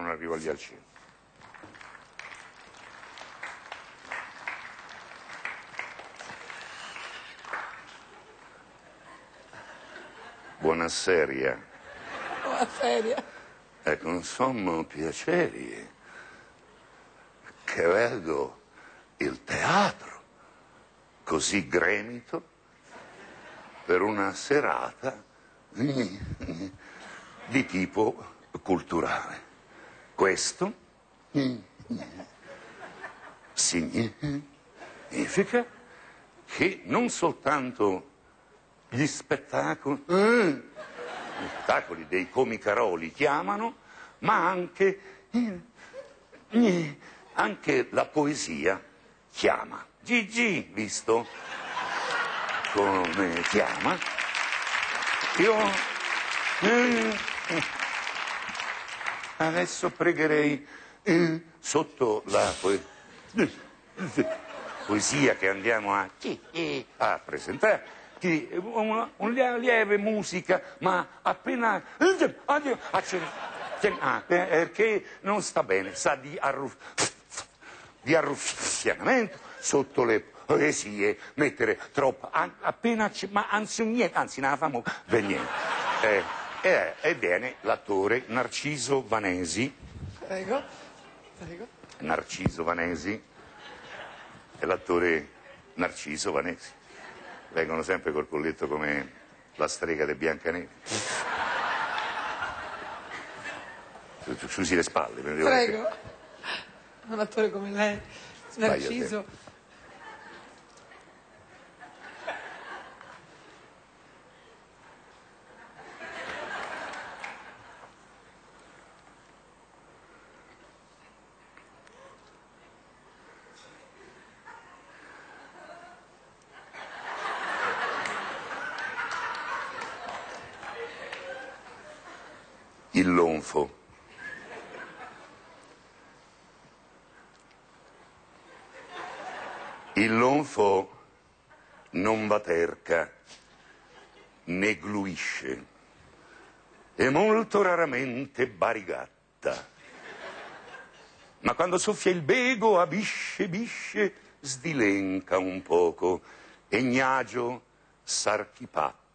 non arrivo agli alcini. Buonasera. Buonasera. Ecco, non sono piaceri che vedo il teatro così gremito per una serata di tipo culturale. Questo significa che non soltanto gli spettacoli, gli spettacoli dei comicaroli chiamano, ma anche, anche la poesia chiama. Gigi, visto come chiama? Io eh, adesso pregherei eh, sotto la poesia che andiamo a, a presentare una, una, lieve musica, ma appena ah, perché non sta bene, sa di, arruff, di arruffiamento sotto le poesie, mettere troppo, appena, ma anzi niente, anzi non la famo per niente. Eh, eh, e viene l'attore Narciso Vanesi. Prego, prego. Narciso Vanesi è l'attore Narciso Vanesi. Vengono sempre col colletto come la strega del Biancaneve. Scusi le spalle. Prego. Un attore come lei, Narciso. Il lonfo. Il lonfo non baterca né gluisce e molto raramente barigatta. Ma quando soffia il bego a bisce bisce sdilenca un poco e gnagio s'archipatta.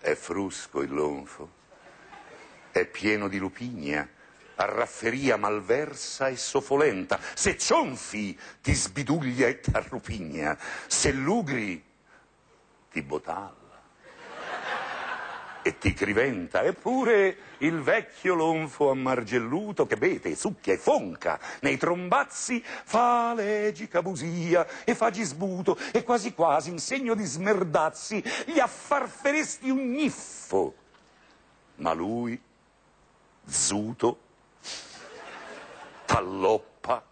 È frusco il lonfo, è pieno di lupigna, a rafferia malversa e sofolenta. Se cionfi ti sbiduglia e t'arrupigna, se lugri ti botalla e ti criventa. Eppure il vecchio lonfo ammargelluto che bete, succhia e fonca nei trombazzi fa legica busia e fa gisbuto e quasi quasi in segno di smerdazzi gli affarferesti un gniffo. Ma lui, zuto, t'alloppa,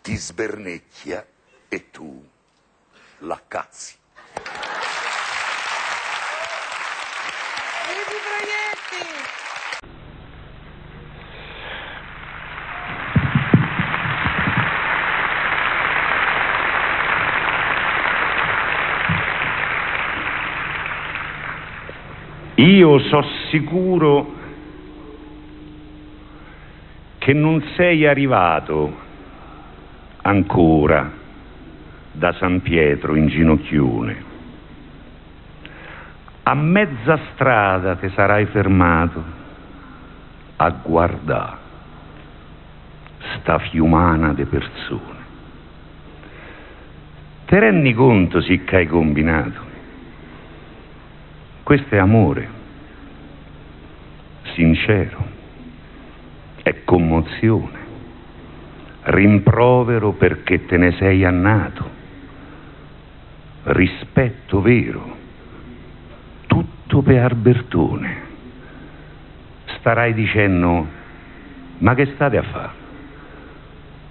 ti sbernecchia e tu la cazzi. Io so sicuro che non sei arrivato ancora da San Pietro in ginocchione. A mezza strada ti sarai fermato a guardare sta fiumana di persone. Te rendi conto sì che hai combinato? Questo è amore, sincero, è commozione, rimprovero perché te ne sei annato, rispetto vero, tutto per Albertone. Starai dicendo, ma che state a fare?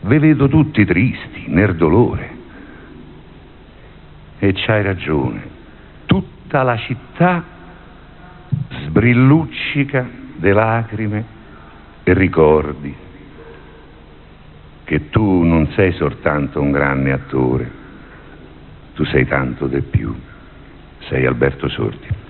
Ve vedo tutti tristi, nel dolore. E c'hai ragione, tutta la città sbrilluccica di lacrime e ricordi che tu non sei soltanto un grande attore, tu sei tanto di più, sei Alberto Sordi.